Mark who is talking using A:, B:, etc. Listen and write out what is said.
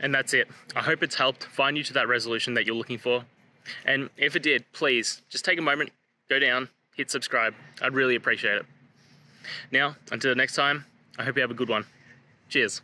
A: And that's it. I hope it's helped find you to that resolution that you're looking for. And if it did, please just take a moment, go down, hit subscribe. I'd really appreciate it. Now, until next time, I hope you have a good one. Cheers.